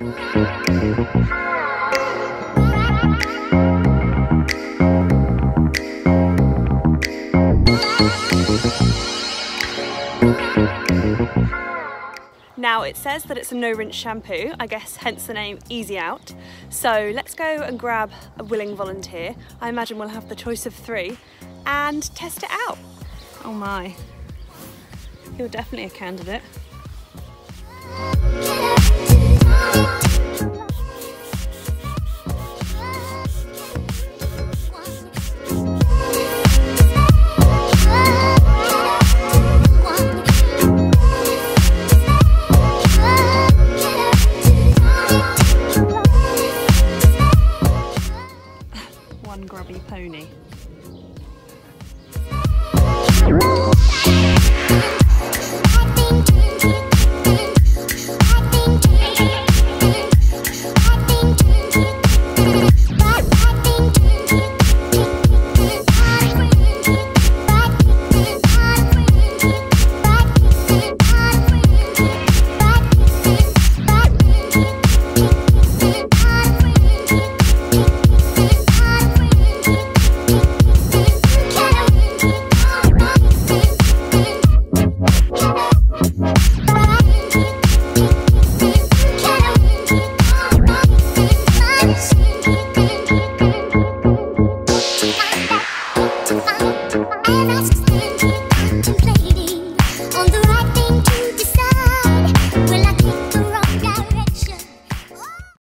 Now it says that it's a no rinse shampoo, I guess hence the name Easy Out. So let's go and grab a willing volunteer. I imagine we'll have the choice of three and test it out. Oh my, you're definitely a candidate. grubby pony.